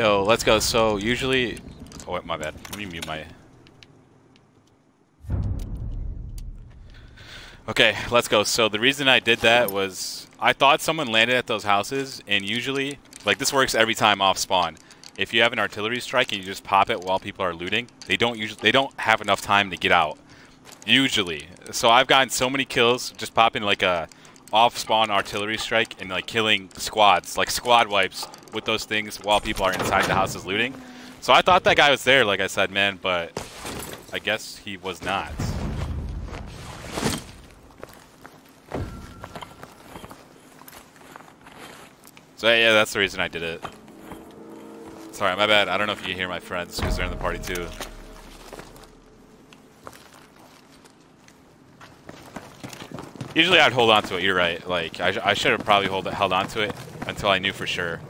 Yo, let's go. So usually, oh wait, my bad. Let me mute my. Okay, let's go. So the reason I did that was I thought someone landed at those houses, and usually, like this works every time off spawn. If you have an artillery strike and you just pop it while people are looting, they don't usually they don't have enough time to get out. Usually, so I've gotten so many kills just popping like a off spawn artillery strike and like killing squads, like squad wipes with those things while people are inside the houses looting. So I thought that guy was there, like I said, man, but I guess he was not. So yeah, that's the reason I did it. Sorry, my bad. I don't know if you hear my friends because they're in the party too. Usually I'd hold on to it, you're right. Like, I, I should have probably hold, held on to it until I knew for sure.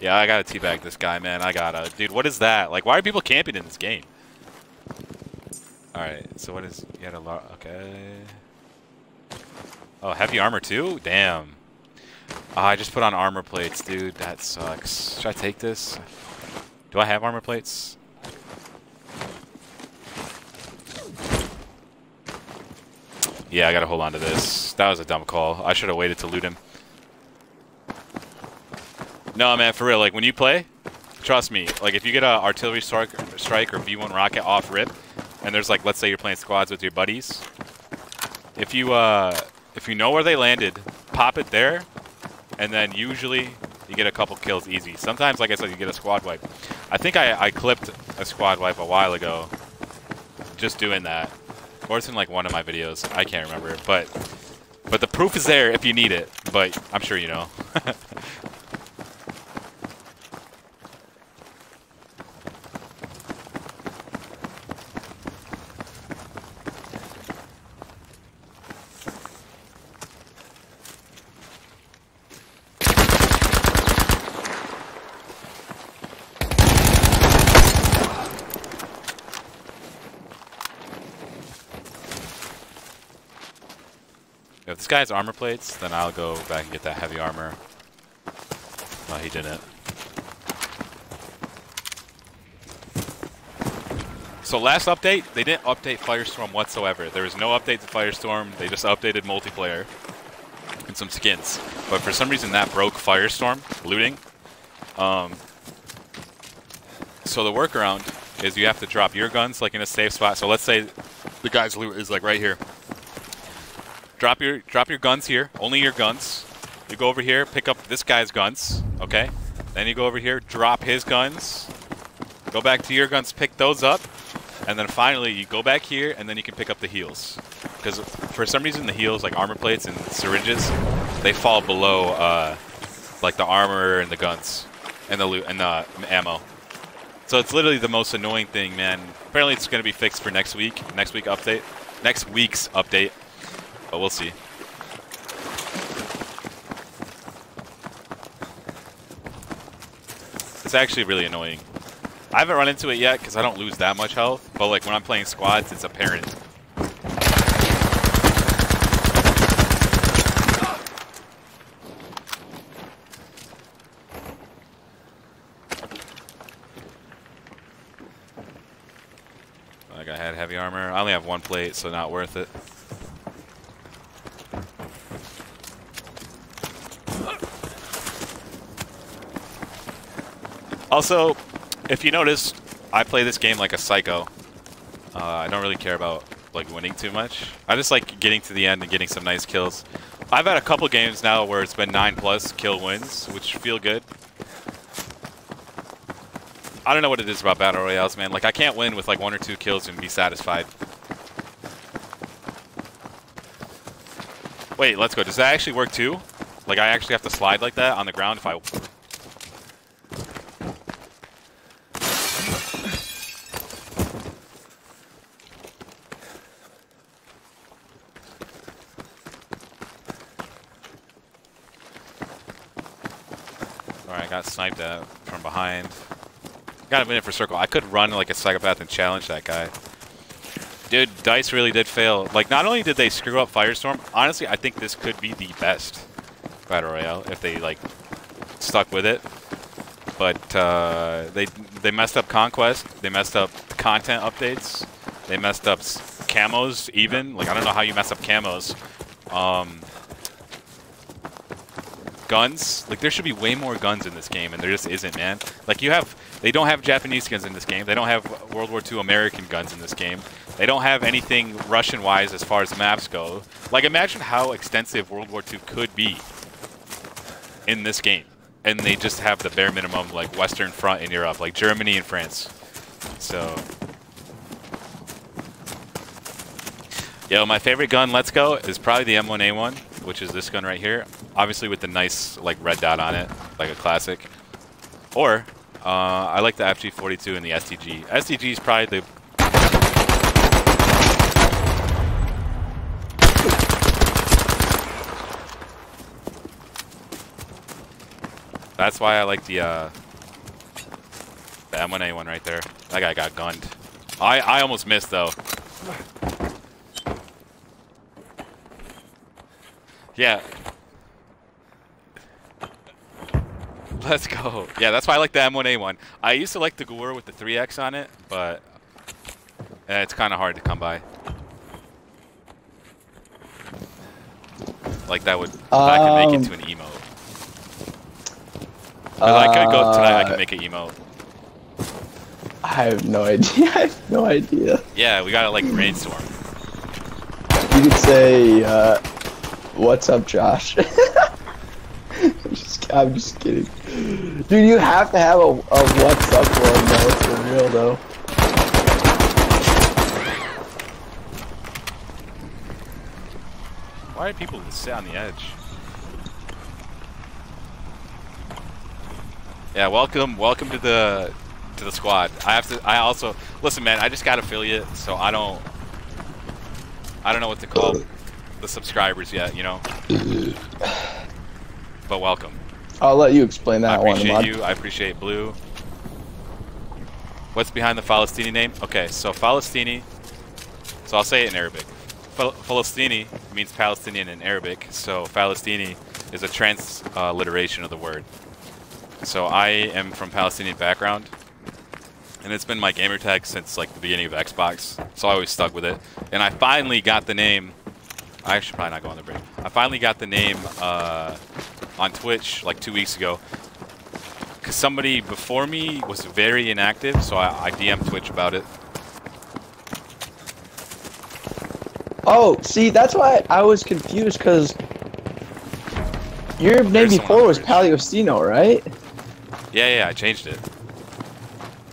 Yeah, I gotta teabag this guy, man. I gotta. Dude, what is that? Like, why are people camping in this game? Alright, so what is... You had a lot... Okay... Oh, heavy armor too? Damn. Oh, I just put on armor plates, dude. That sucks. Should I take this? Do I have armor plates? Yeah, I gotta hold on to this. That was a dumb call. I should have waited to loot him. No, man, for real. Like, when you play, trust me. Like, if you get an artillery strike, strike or V1 rocket off rip, and there's like, let's say you're playing squads with your buddies, if you uh, if you know where they landed, pop it there, and then usually you get a couple kills easy. Sometimes, like I said, you get a squad wipe. I think I, I clipped a squad wipe a while ago, just doing that. Or it's in like one of my videos. I can't remember, but but the proof is there if you need it. But I'm sure you know. If this guy has armor plates, then I'll go back and get that heavy armor. Well, he didn't. So last update, they didn't update Firestorm whatsoever. There was no update to Firestorm. They just updated multiplayer and some skins. But for some reason, that broke Firestorm looting. Um, so the workaround is you have to drop your guns like in a safe spot. So let's say the guy's loot is like right here. Drop your drop your guns here. Only your guns. You go over here, pick up this guy's guns. Okay. Then you go over here, drop his guns. Go back to your guns, pick those up, and then finally you go back here, and then you can pick up the heals. Because for some reason the heals, like armor plates and syringes, they fall below uh, like the armor and the guns and the loot and the ammo. So it's literally the most annoying thing, man. Apparently it's going to be fixed for next week. Next week update. Next week's update. But we'll see. It's actually really annoying. I haven't run into it yet because I don't lose that much health, but like when I'm playing squads, it's apparent. Like I had heavy armor. I only have one plate, so not worth it. Also, if you notice, I play this game like a psycho. Uh, I don't really care about like winning too much. I just like getting to the end and getting some nice kills. I've had a couple games now where it's been 9 plus kill wins, which feel good. I don't know what it is about Battle Royales, man. Like, I can't win with like one or two kills and be satisfied. Wait, let's go. Does that actually work too? Like, I actually have to slide like that on the ground if I... from behind. Got a minute for circle. I could run like a psychopath and challenge that guy. Dude, Dice really did fail. Like, not only did they screw up Firestorm, honestly, I think this could be the best Battle Royale if they, like, stuck with it. But uh, they they messed up Conquest. They messed up content updates. They messed up camos even. Like, I don't know how you mess up camos. Um, guns. Like, there should be way more guns in this game, and there just isn't, man. Like, you have... They don't have Japanese guns in this game. They don't have World War II American guns in this game. They don't have anything Russian-wise as far as the maps go. Like, imagine how extensive World War II could be in this game. And they just have the bare minimum, like, Western Front in Europe, like Germany and France. So... Yo, my favorite gun, let's go, is probably the M1A1, which is this gun right here. Obviously with the nice, like, red dot on it, like a classic. Or, uh, I like the FG42 and the STG. STG is probably the That's why I like the uh, the M1A1 right there. That guy got gunned. I I almost missed though. Yeah. Let's go. Yeah, that's why I like the M1A1. I used to like the Gewehr with the 3X on it, but eh, it's kind of hard to come by. Like that would, um, I could make it to an emote. Because I could go tonight, I can uh, make an emote. I have no idea. I have no idea. Yeah, we gotta like brainstorm. You could say, uh, "What's up, Josh?" I'm, just, I'm just kidding. Dude, you have to have a, a "What's up" one though. It's for real though. Why do people sit on the edge? Yeah, welcome, welcome to the to the squad. I have to. I also listen, man. I just got affiliate, so I don't. I don't know what to call the subscribers yet. You know. But welcome. I'll let you explain that I appreciate one. you. I appreciate Blue. What's behind the Falasteeny name? Okay, so Falasteeny. So I'll say it in Arabic. Falastini means Palestinian in Arabic, so Falasteeny is a transliteration of the word. So I am from Palestinian background, and it's been my gamer tag since like the beginning of Xbox. So I always stuck with it, and I finally got the name. I should probably not go on the break. I finally got the name uh, on Twitch like two weeks ago because somebody before me was very inactive, so I, I DM'd Twitch about it. Oh, see, that's why I was confused because your name before was Paleostino, right? Yeah, yeah, I changed it.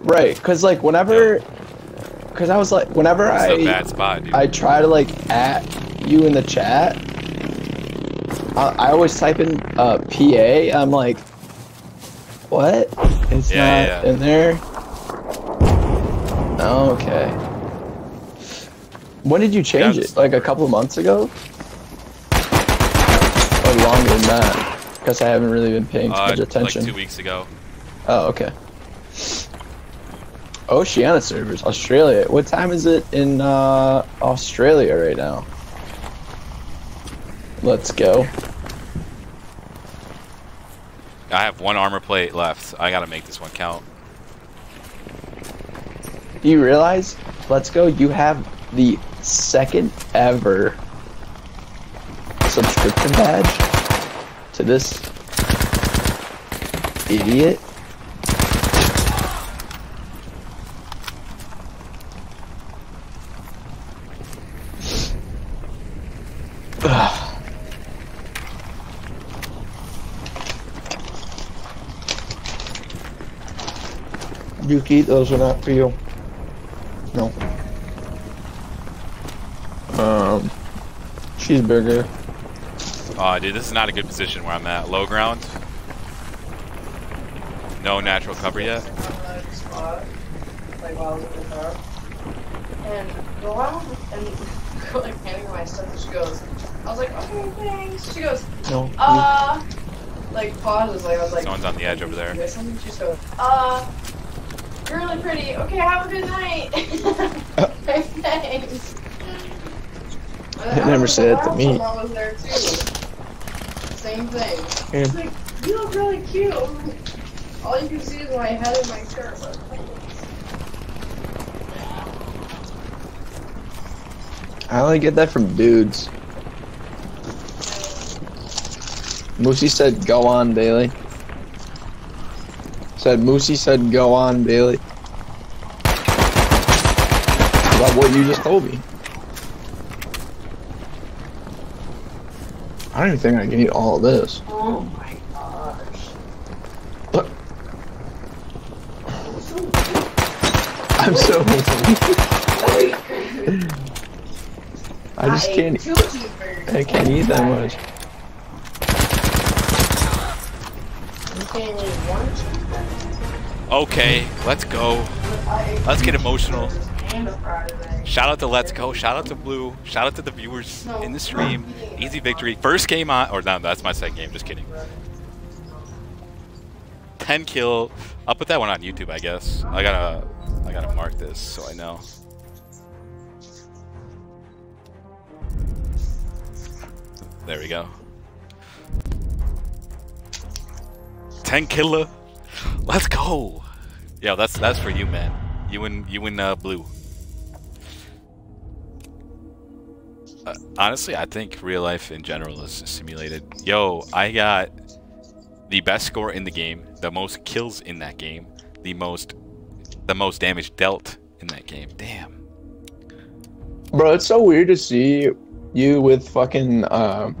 Right, cause like whenever, cause I was like, whenever I, bad spot, dude. I try to like at you in the chat, I, I always type in uh, PA. I'm like, what? It's yeah, not yeah, yeah. in there. Okay. When did you change it? Like a couple months ago? Or longer than that? Because I haven't really been paying too uh, much attention. Like two weeks ago. Oh, okay. Oceania servers, Australia. What time is it in uh, Australia right now? Let's go. I have one armor plate left. I gotta make this one count. Do you realize, let's go, you have the second ever subscription badge to this idiot? Yuki, those are not for you. No. Um, cheeseburger. Oh, dude, this is not a good position where I'm at. Low ground. No natural cover yet. And go around and like handing her my stuff, she goes, I was like, okay, thanks. She goes, no, uh, like pauses. Like I was like, Someone's on the edge over there. Something just goes, uh, you're really pretty. Okay, have a good night. Thanks. They never said it to me. Was there too. Same thing. Yeah. Like, you look really cute. All you can see is my head and my shirt. But I only get that from dudes. Moosey said, "Go on, Bailey." Said Moosey said, "Go on, Bailey." About what you just told me. I don't even think I can eat all this. oh my gosh. Look. I'm so. I just can't. I can't eat that much. You can't eat one cheeseburger. Okay, let's go. Let's get emotional. Shout out to Let's Go. Shout out to Blue. Shout out to the viewers in the stream. Easy victory. First game on, or no, that's my second game. Just kidding. 10 kill. I'll put that one on YouTube, I guess. I gotta, I gotta mark this so I know. There we go. 10 killer. Let's go. Yeah, that's that's for you, man. You and you and uh, Blue. Uh, honestly, I think real life in general is simulated. Yo, I got the best score in the game, the most kills in that game, the most the most damage dealt in that game. Damn. Bro, it's so weird to see you with fucking um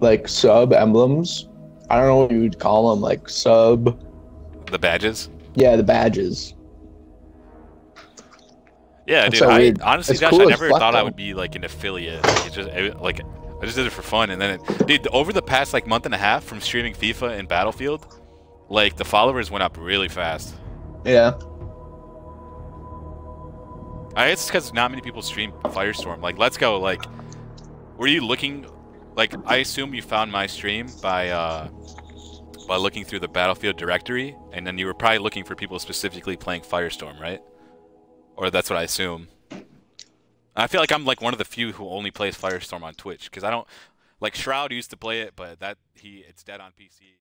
like sub emblems. I don't know what you would call them, like sub. The badges. Yeah, the badges. Yeah, That's dude. so I honestly, It's Josh, cool I never thought I would be like an affiliate. Like, it just it, like I just did it for fun, and then it, dude, over the past like month and a half from streaming FIFA and Battlefield, like the followers went up really fast. Yeah. I guess it's because not many people stream Firestorm. Like, let's go. Like, were you looking? Like, I assume you found my stream by uh, by looking through the Battlefield directory, and then you were probably looking for people specifically playing Firestorm, right? Or that's what I assume. I feel like I'm like one of the few who only plays Firestorm on Twitch because I don't like Shroud used to play it, but that he it's dead on PC.